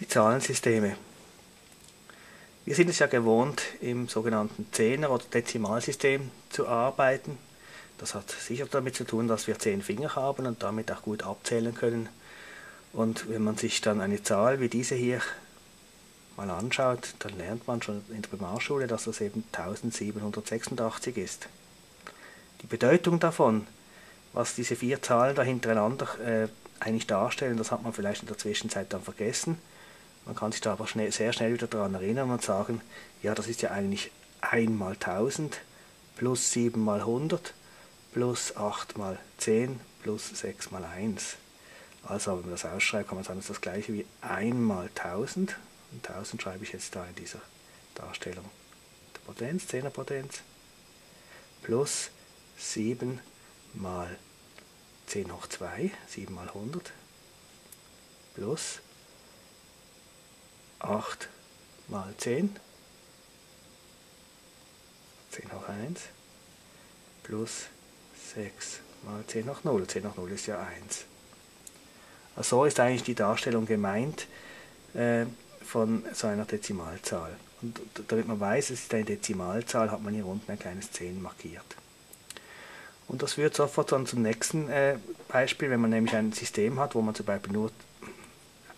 die Zahlensysteme. Wir sind es ja gewohnt, im sogenannten Zehner- oder Dezimalsystem zu arbeiten. Das hat sicher damit zu tun, dass wir zehn Finger haben und damit auch gut abzählen können. Und wenn man sich dann eine Zahl wie diese hier mal anschaut, dann lernt man schon in der Primarschule, dass das eben 1786 ist. Die Bedeutung davon, was diese vier Zahlen da hintereinander äh, eigentlich darstellen, das hat man vielleicht in der Zwischenzeit dann vergessen. Man kann sich da aber schnell, sehr schnell wieder daran erinnern und sagen, ja, das ist ja eigentlich 1 mal 1000 plus 7 mal 100 plus 8 mal 10 plus 6 mal 1. Also wenn man das ausschreibt, kann man sagen, das ist das gleiche wie 1 mal 1000. Und 1000 schreibe ich jetzt da in dieser Darstellung. Der Potenz, 10er Potenz, plus 7 mal 10 hoch 2, 7 mal 100, plus 8 mal 10, 10 hoch 1, plus 6 mal 10 hoch 0. 10 hoch 0 ist ja 1. Also so ist eigentlich die Darstellung gemeint äh, von so einer Dezimalzahl. Und damit man weiß, es ist eine Dezimalzahl, hat man hier unten ein kleines 10 markiert. Und das führt sofort dann zum nächsten äh, Beispiel, wenn man nämlich ein System hat, wo man zum Beispiel nur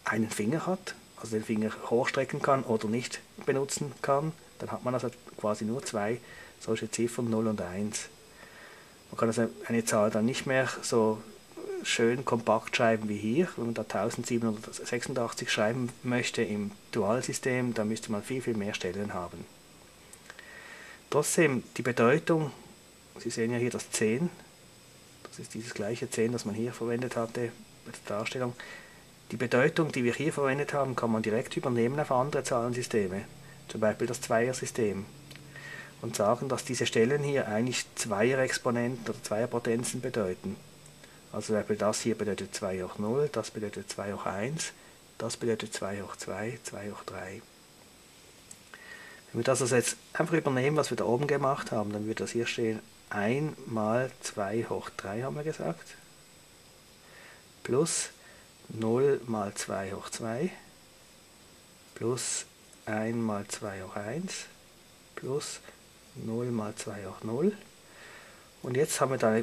einen Finger hat, also den Finger hochstrecken kann oder nicht benutzen kann, dann hat man also quasi nur zwei solche Ziffern 0 und 1. Man kann also eine Zahl dann nicht mehr so schön kompakt schreiben wie hier. Wenn man da 1786 schreiben möchte im Dualsystem, dann müsste man viel, viel mehr Stellen haben. Trotzdem, die Bedeutung, Sie sehen ja hier das 10, das ist dieses gleiche 10, das man hier verwendet hatte bei der Darstellung. Die Bedeutung, die wir hier verwendet haben, kann man direkt übernehmen auf andere Zahlensysteme, zum Beispiel das Zweier-System und sagen, dass diese Stellen hier eigentlich Zweier-Exponenten oder Zweierpotenzen bedeuten. Also zum Beispiel das hier bedeutet 2 hoch 0, das bedeutet 2 hoch 1, das bedeutet 2 hoch 2, 2 hoch 3. Wenn wir das also jetzt einfach übernehmen, was wir da oben gemacht haben, dann würde das hier stehen 1 mal 2 hoch 3, haben wir gesagt, plus 0 mal 2 hoch 2, plus 1 mal 2 hoch 1, plus 0 mal 2 hoch 0. Und jetzt haben wir da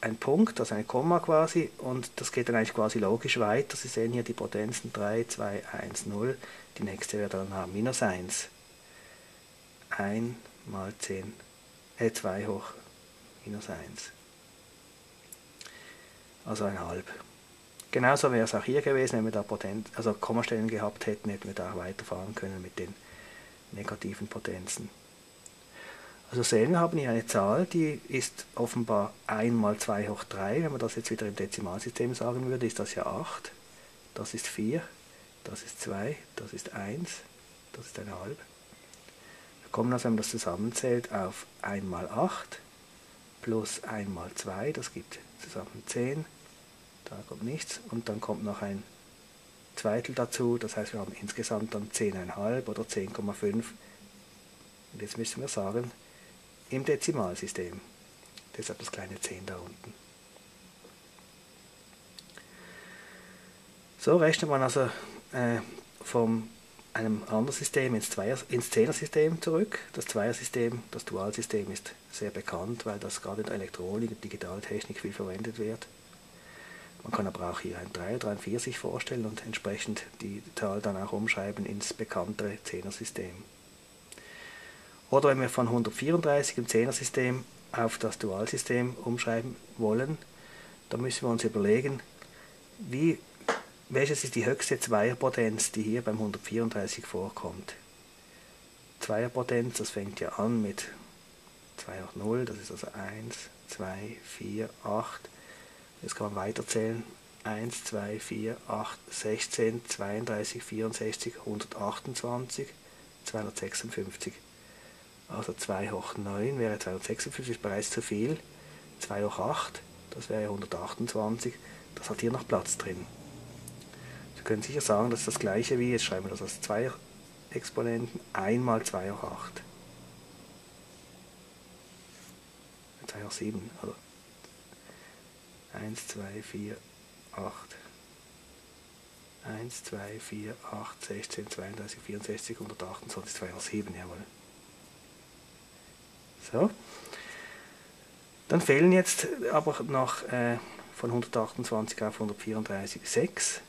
ein Punkt, also ein Komma quasi, und das geht dann eigentlich quasi logisch weiter. Sie sehen hier die Potenzen 3, 2, 1, 0. Die nächste wird dann haben minus 1. 1 mal 10, äh 2 hoch minus 1. Also ein halb. Genauso wäre es auch hier gewesen, wenn wir da Potent, also Kommastellen gehabt hätten, hätten wir da weiterfahren können mit den negativen Potenzen. Also sehen wir haben hier eine Zahl, die ist offenbar 1 mal 2 hoch 3. Wenn man das jetzt wieder im Dezimalsystem sagen würde, ist das ja 8. Das ist 4, das ist 2, das ist 1, das ist 1,5. Wir kommen also, wenn man das zusammenzählt, auf 1 mal 8 plus 1 mal 2, das gibt zusammen 10. Da kommt nichts und dann kommt noch ein Zweitel dazu, das heißt wir haben insgesamt dann 10,5 oder 10,5. Und jetzt müssen wir sagen, im Dezimalsystem. Deshalb das kleine 10 da unten. So rechnet man also äh, von einem anderen System ins, Zweier, ins Zehner-System zurück. Das Zweier-System, das Dualsystem ist sehr bekannt, weil das gerade in der Elektronik und Digitaltechnik viel verwendet wird. Man kann aber auch hier ein 3 oder ein 4 sich vorstellen und entsprechend die Zahl dann auch umschreiben ins bekanntere Zehner-System. Oder wenn wir von 134 im 10er-System auf das Dualsystem umschreiben wollen, dann müssen wir uns überlegen, wie, welches ist die höchste Zweierpotenz, die hier beim 134 vorkommt. Zweierpotenz, das fängt ja an mit 2 hoch 0, das ist also 1, 2, 4, 8. Jetzt kann man weiterzählen. 1, 2, 4, 8, 16, 32, 64, 128, 256. Also 2 hoch 9 wäre 256, ist bereits zu viel. 2 hoch 8, das wäre 128. Das hat hier noch Platz drin. Sie können sicher sagen, das ist das gleiche wie, jetzt schreiben wir das als 2 Exponenten, 1 mal 2 hoch 8. 2 hoch 7, also 1, 2, 4, 8. 1, 2, 4, 8, 16, 32, 64, 128, 207, jawohl. So. Dann fehlen jetzt aber noch äh, von 128 auf 134 6.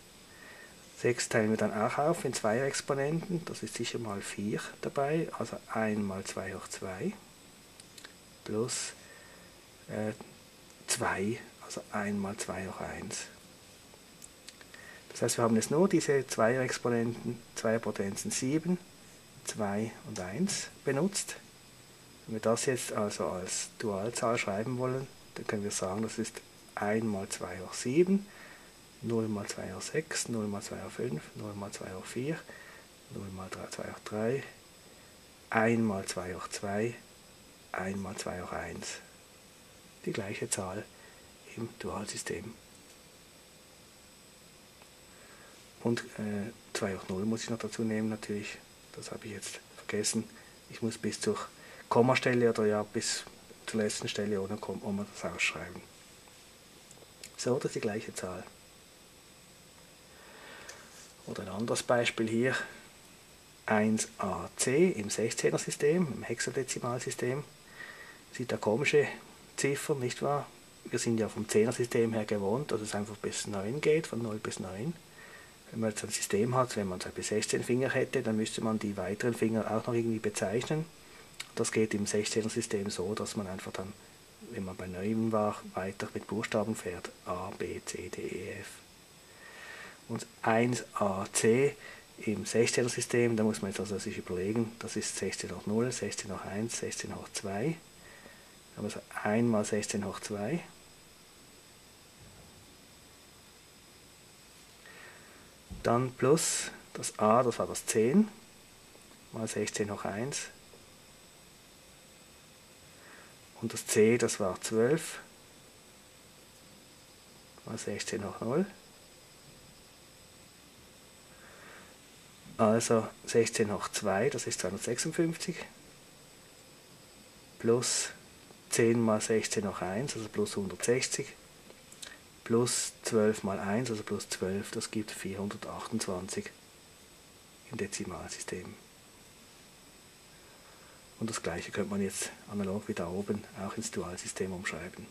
6 teilen wir dann auch auf in zwei Exponenten, das ist sicher mal 4 dabei, also 1 mal 2 hoch 2 plus äh, 2, also 1 mal 2 hoch 1. Das heißt, wir haben jetzt nur diese zwei Exponenten, zwei Potenzen 7, 2 und 1 benutzt. Wenn wir das jetzt also als Dualzahl schreiben wollen, dann können wir sagen, das ist 1 mal 2 hoch 7, 0 mal 2 hoch 6, 0 mal 2 hoch 5, 0 mal 2 hoch 4, 0 mal 3, 2 hoch 3, 1 mal 2 hoch 2, 1 mal 2 hoch 1. Die gleiche Zahl im Dualsystem. Und äh, 2 hoch 0 muss ich noch dazu nehmen natürlich, das habe ich jetzt vergessen. Ich muss bis zur Kommastelle oder ja bis zur letzten Stelle ohne Komma das ausschreiben. So, das ist die gleiche Zahl. Oder ein anderes Beispiel hier, 1AC im 16er System, im Hexadezimalsystem. Sieht da komische Ziffern, nicht wahr? Wir sind ja vom 10er System her gewohnt, dass es einfach bis 9 geht, von 0 bis 9. Wenn man jetzt ein System hat, wenn man bis 16 Finger hätte, dann müsste man die weiteren Finger auch noch irgendwie bezeichnen. Das geht im 16er System so, dass man einfach dann, wenn man bei 9 war, weiter mit Buchstaben fährt. A, B, C, D, E, F. Und 1AC im 16er System, da muss man jetzt also sich überlegen, das ist 16 hoch 0, 16 hoch 1, 16 hoch 2. Also 1 mal 16 hoch 2. Dann plus das a, das war das 10, mal 16 hoch 1 und das C, das war 12 mal 16 hoch 0. Also 16 hoch 2, das ist 256, plus 10 mal 16 hoch 1, also plus 160, plus 12 mal 1, also plus 12, das gibt 428 im Dezimalsystem. Und das gleiche könnte man jetzt analog wie da oben auch ins Dualsystem umschreiben.